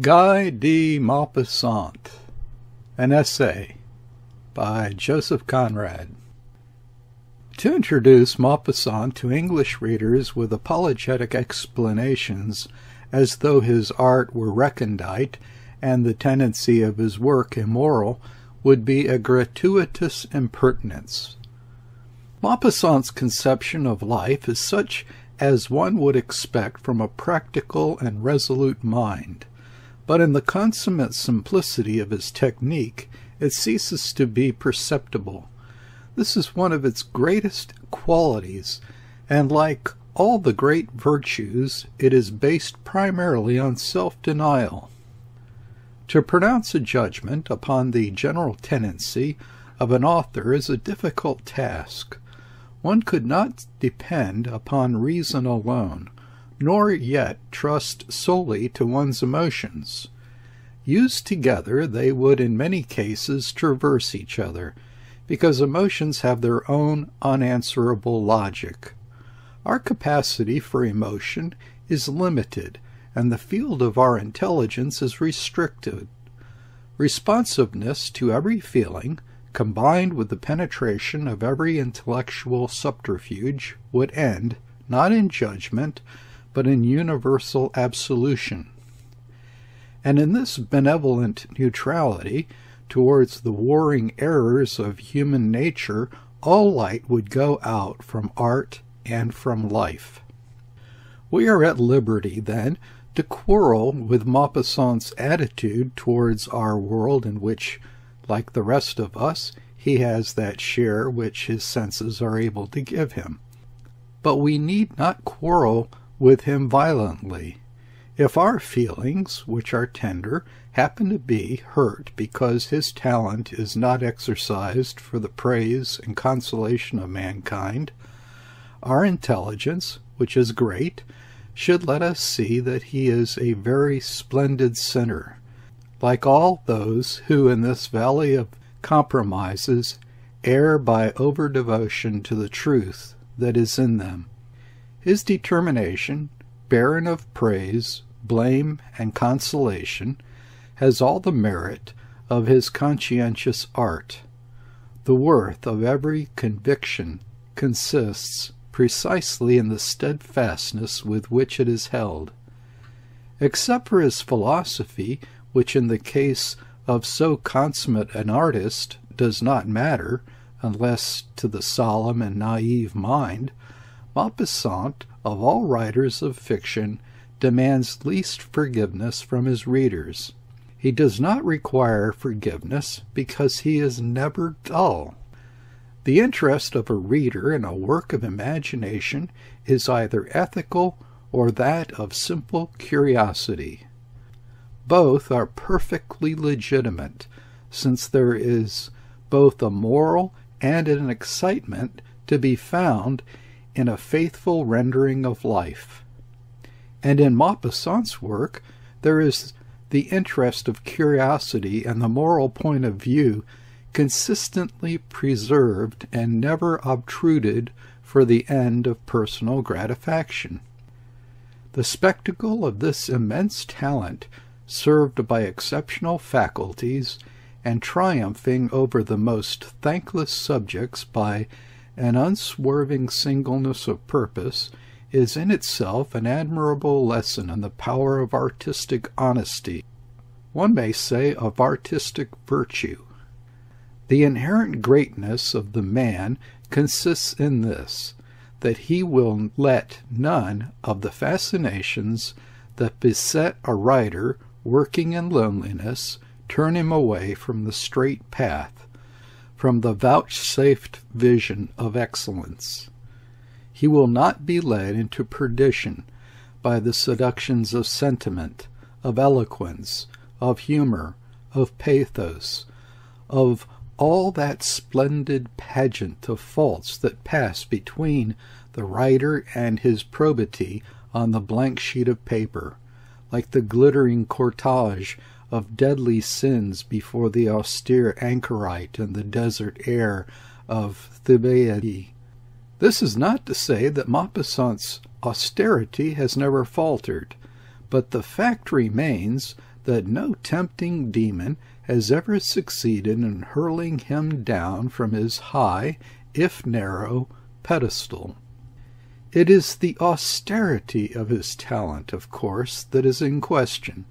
Guy de Maupassant An Essay by Joseph Conrad. To introduce Maupassant to English readers with apologetic explanations as though his art were recondite and the tendency of his work immoral would be a gratuitous impertinence. Maupassant's conception of life is such as one would expect from a practical and resolute mind, but in the consummate simplicity of his technique it ceases to be perceptible. This is one of its greatest qualities, and like all the great virtues, it is based primarily on self-denial. To pronounce a judgment upon the general tendency of an author is a difficult task. One could not depend upon reason alone, nor yet trust solely to one's emotions. Used together, they would in many cases traverse each other, because emotions have their own unanswerable logic. Our capacity for emotion is limited, and the field of our intelligence is restricted. Responsiveness to every feeling, combined with the penetration of every intellectual subterfuge, would end, not in judgment, but in universal absolution. And in this benevolent neutrality towards the warring errors of human nature, all light would go out from art and from life. We are at liberty, then, to quarrel with Maupassant's attitude towards our world in which like the rest of us, he has that share which his senses are able to give him. But we need not quarrel with him violently. If our feelings, which are tender, happen to be hurt because his talent is not exercised for the praise and consolation of mankind, our intelligence, which is great, should let us see that he is a very splendid sinner, like all those who in this valley of compromises err by over devotion to the truth that is in them. His determination, barren of praise, blame, and consolation, has all the merit of his conscientious art. The worth of every conviction consists precisely in the steadfastness with which it is held. Except for his philosophy, which in the case of so consummate an artist does not matter, unless to the solemn and naive mind, Maupassant, of all writers of fiction, demands least forgiveness from his readers. He does not require forgiveness because he is never dull. The interest of a reader in a work of imagination is either ethical or that of simple curiosity. Both are perfectly legitimate, since there is both a moral and an excitement to be found in a faithful rendering of life. And in Maupassant's work there is the interest of curiosity and the moral point of view consistently preserved and never obtruded for the end of personal gratification. The spectacle of this immense talent served by exceptional faculties, and triumphing over the most thankless subjects by an unswerving singleness of purpose, is in itself an admirable lesson in the power of artistic honesty, one may say of artistic virtue. The inherent greatness of the man consists in this, that he will let none of the fascinations that beset a writer working in loneliness, turn him away from the straight path, from the vouchsafed vision of excellence. He will not be led into perdition by the seductions of sentiment, of eloquence, of humor, of pathos, of all that splendid pageant of faults that pass between the writer and his probity on the blank sheet of paper like the glittering cortege of deadly sins before the austere anchorite and the desert air of Thebaides. This is not to say that Maupassant's austerity has never faltered, but the fact remains that no tempting demon has ever succeeded in hurling him down from his high, if narrow, pedestal. It is the austerity of his talent, of course, that is in question.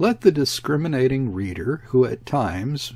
Let the discriminating reader, who at times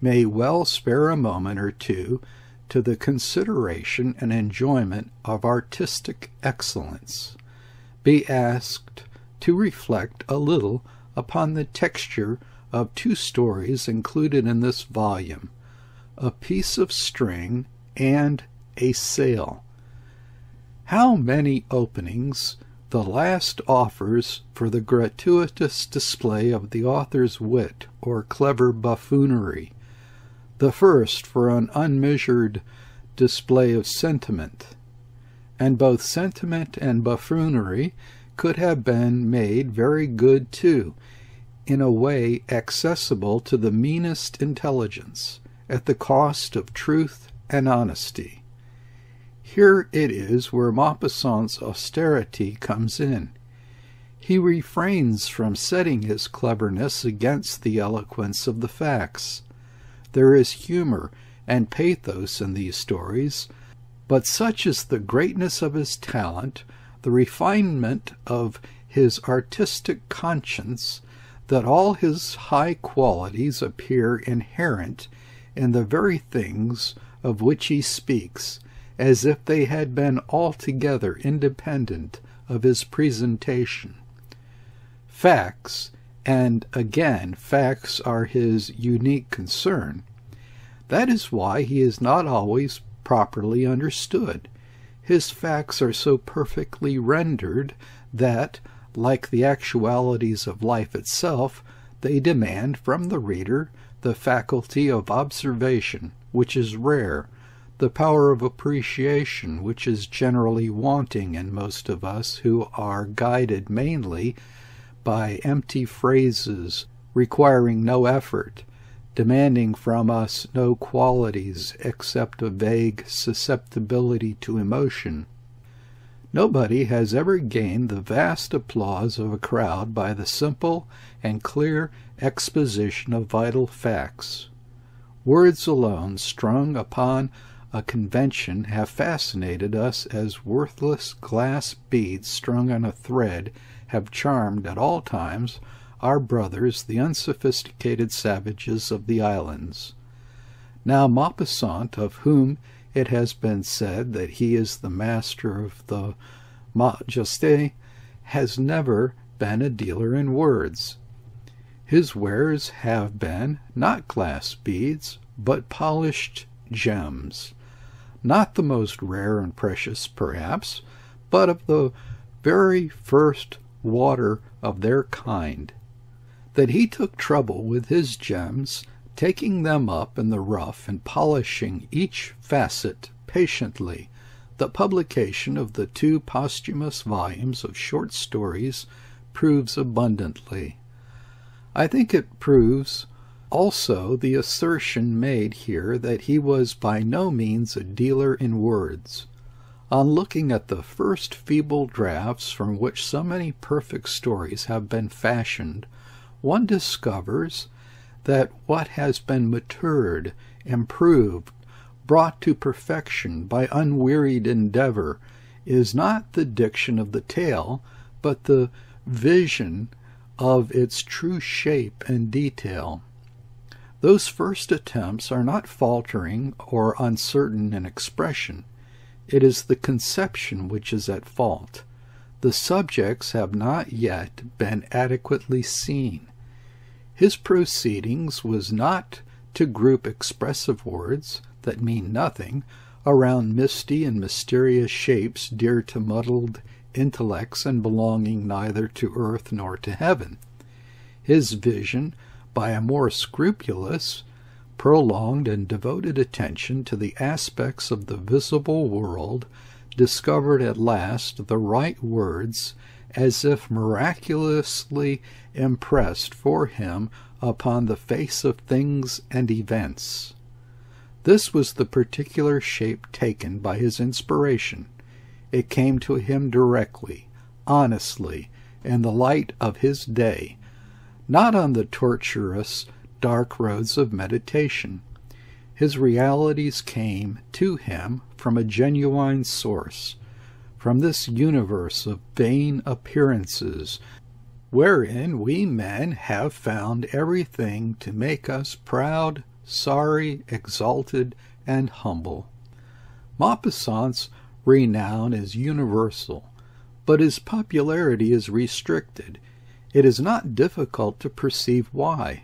may well spare a moment or two to the consideration and enjoyment of artistic excellence, be asked to reflect a little upon the texture of two stories included in this volume A Piece of String and A Sale. How many openings the last offers for the gratuitous display of the author's wit or clever buffoonery, the first for an unmeasured display of sentiment. And both sentiment and buffoonery could have been made very good too, in a way accessible to the meanest intelligence, at the cost of truth and honesty. Here it is where Maupassant's austerity comes in. He refrains from setting his cleverness against the eloquence of the facts. There is humor and pathos in these stories, but such is the greatness of his talent, the refinement of his artistic conscience, that all his high qualities appear inherent in the very things of which he speaks, as if they had been altogether independent of his presentation. Facts, and again, facts are his unique concern. That is why he is not always properly understood. His facts are so perfectly rendered that, like the actualities of life itself, they demand from the reader the faculty of observation, which is rare, the power of appreciation, which is generally wanting in most of us who are guided mainly by empty phrases requiring no effort, demanding from us no qualities except a vague susceptibility to emotion. Nobody has ever gained the vast applause of a crowd by the simple and clear exposition of vital facts. Words alone, strung upon a convention, have fascinated us as worthless glass beads strung on a thread have charmed at all times our brothers, the unsophisticated savages of the islands. Now Maupassant, of whom it has been said that he is the master of the mot juste, has never been a dealer in words. His wares have been, not glass beads, but polished gems, not the most rare and precious, perhaps, but of the very first water of their kind. That he took trouble with his gems taking them up in the rough and polishing each facet patiently, the publication of the two posthumous volumes of short stories proves abundantly. I think it proves also the assertion made here that he was by no means a dealer in words. On looking at the first feeble drafts from which so many perfect stories have been fashioned, one discovers that what has been matured, improved, brought to perfection by unwearied endeavor is not the diction of the tale, but the vision of its true shape and detail. Those first attempts are not faltering or uncertain in expression. It is the conception which is at fault. The subjects have not yet been adequately seen. His proceedings was not to group expressive words that mean nothing around misty and mysterious shapes dear to muddled intellects and belonging neither to earth nor to heaven. His vision, by a more scrupulous, prolonged, and devoted attention to the aspects of the visible world, discovered at last the right words as if miraculously impressed for him upon the face of things and events. This was the particular shape taken by his inspiration. It came to him directly, honestly, in the light of his day, not on the tortuous, dark roads of meditation. His realities came to him from a genuine source, from this universe of vain appearances, wherein we men have found everything to make us proud, sorry, exalted, and humble. Maupassant's renown is universal, but his popularity is restricted. It is not difficult to perceive why.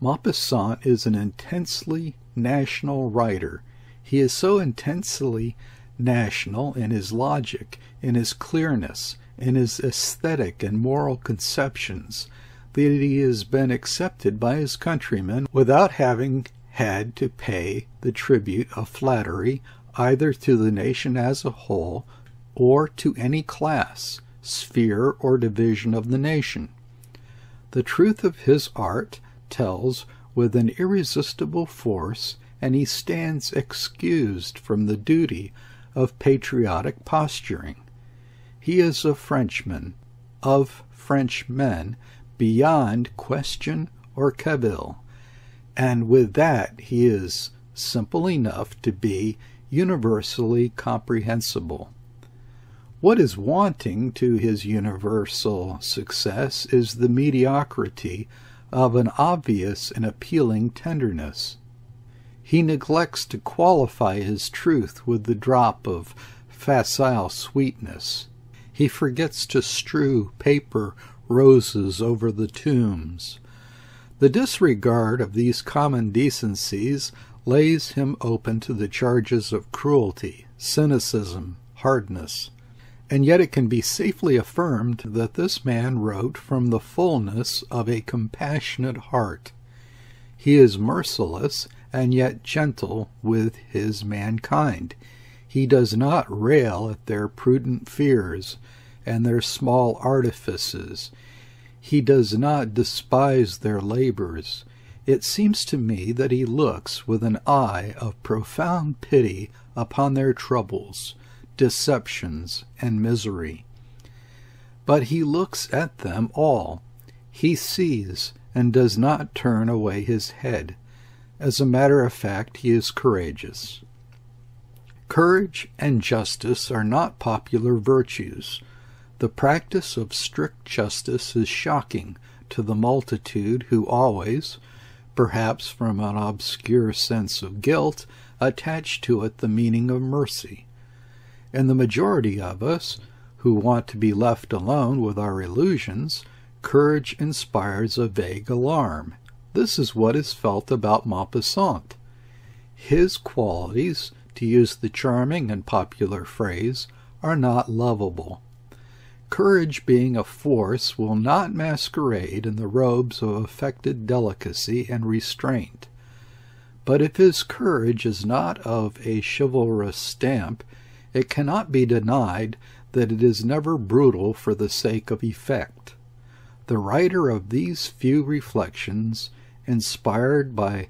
Maupassant is an intensely national writer. He is so intensely national in his logic, in his clearness, in his aesthetic and moral conceptions, that he has been accepted by his countrymen without having had to pay the tribute of flattery either to the nation as a whole or to any class, sphere, or division of the nation. The truth of his art tells with an irresistible force, and he stands excused from the duty of patriotic posturing. He is a Frenchman, of Frenchmen, beyond question or cavil, and with that he is simple enough to be universally comprehensible. What is wanting to his universal success is the mediocrity of an obvious and appealing tenderness. He neglects to qualify his truth with the drop of facile sweetness. He forgets to strew paper roses over the tombs. The disregard of these common decencies lays him open to the charges of cruelty, cynicism, hardness. And yet it can be safely affirmed that this man wrote from the fullness of a compassionate heart. He is merciless and yet gentle with his mankind. He does not rail at their prudent fears and their small artifices. He does not despise their labors. It seems to me that he looks with an eye of profound pity upon their troubles, deceptions, and misery. But he looks at them all. He sees and does not turn away his head. As a matter of fact, he is courageous. Courage and justice are not popular virtues. The practice of strict justice is shocking to the multitude who always, perhaps from an obscure sense of guilt, attach to it the meaning of mercy. And the majority of us, who want to be left alone with our illusions, courage inspires a vague alarm. This is what is felt about Maupassant. His qualities, to use the charming and popular phrase, are not lovable. Courage being a force will not masquerade in the robes of affected delicacy and restraint. But if his courage is not of a chivalrous stamp, it cannot be denied that it is never brutal for the sake of effect. The writer of these few reflections, inspired by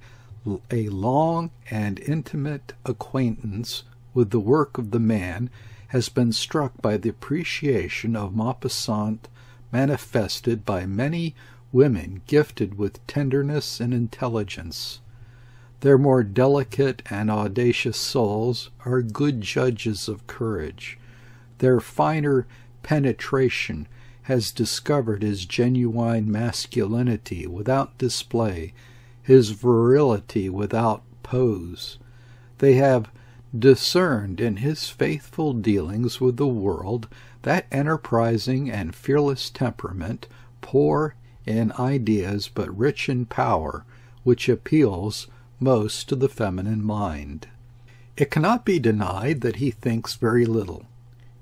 a long and intimate acquaintance with the work of the man, has been struck by the appreciation of Maupassant manifested by many women gifted with tenderness and intelligence. Their more delicate and audacious souls are good judges of courage. Their finer penetration has discovered his genuine masculinity without display, his virility without pose. They have discerned in his faithful dealings with the world that enterprising and fearless temperament, poor in ideas but rich in power, which appeals most to the feminine mind. It cannot be denied that he thinks very little.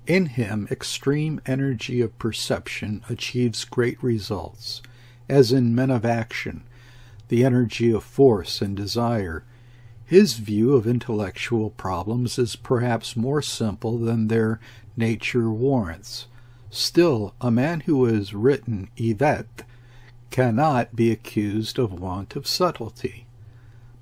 In him, extreme energy of perception achieves great results, as in men of action, the energy of force and desire his view of intellectual problems is perhaps more simple than their nature warrants. Still, a man who has written Yvette cannot be accused of want of subtlety.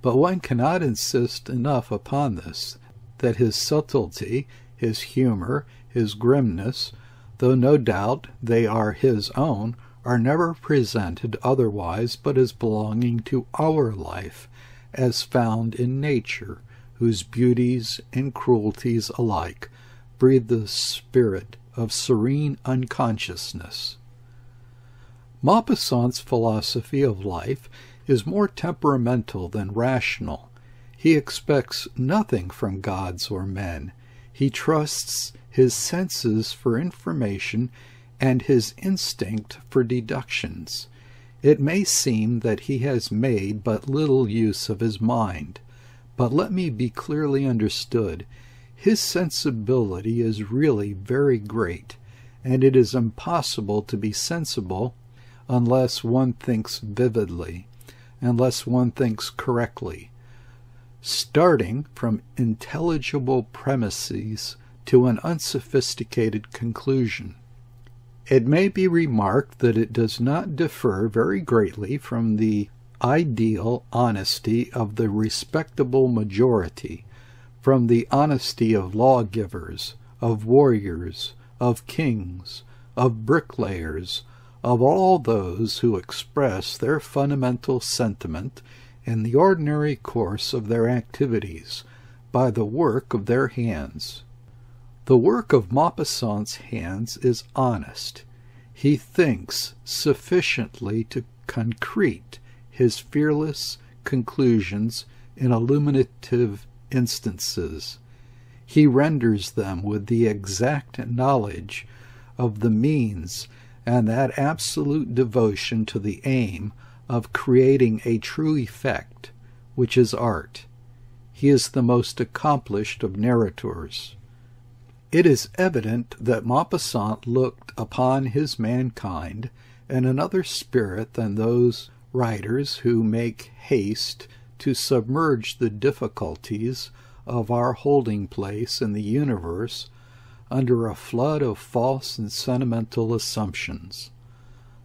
But one cannot insist enough upon this, that his subtlety, his humor, his grimness, though no doubt they are his own, are never presented otherwise but as belonging to our life, as found in nature, whose beauties and cruelties alike breathe the spirit of serene unconsciousness. Maupassant's philosophy of life is more temperamental than rational. He expects nothing from gods or men. He trusts his senses for information and his instinct for deductions. It may seem that he has made but little use of his mind, but let me be clearly understood. His sensibility is really very great, and it is impossible to be sensible unless one thinks vividly, unless one thinks correctly, starting from intelligible premises to an unsophisticated conclusion. It may be remarked that it does not differ very greatly from the ideal honesty of the respectable majority, from the honesty of lawgivers, of warriors, of kings, of bricklayers, of all those who express their fundamental sentiment in the ordinary course of their activities by the work of their hands. The work of Maupassant's hands is honest. He thinks sufficiently to concrete his fearless conclusions in illuminative instances. He renders them with the exact knowledge of the means and that absolute devotion to the aim of creating a true effect, which is art. He is the most accomplished of narrators. It is evident that Maupassant looked upon his mankind in another spirit than those writers who make haste to submerge the difficulties of our holding place in the universe under a flood of false and sentimental assumptions.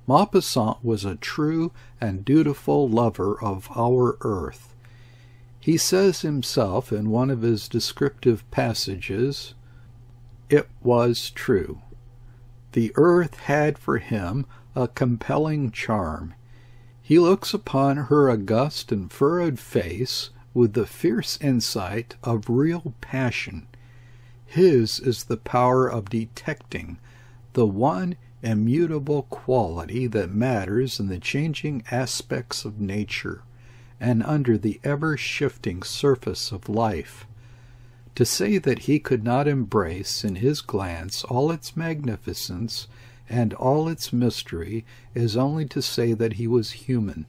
Maupassant was a true and dutiful lover of our earth. He says himself in one of his descriptive passages, It was true. The earth had for him a compelling charm. He looks upon her august and furrowed face with the fierce insight of real passion his is the power of detecting the one immutable quality that matters in the changing aspects of nature and under the ever shifting surface of life. To say that he could not embrace in his glance all its magnificence and all its mystery is only to say that he was human.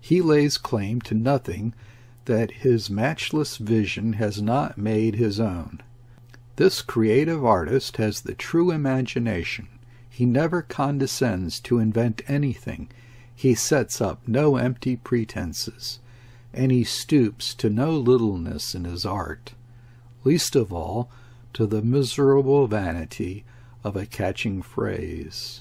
He lays claim to nothing that his matchless vision has not made his own. This creative artist has the true imagination. He never condescends to invent anything. He sets up no empty pretenses, and he stoops to no littleness in his art, least of all to the miserable vanity of a catching phrase.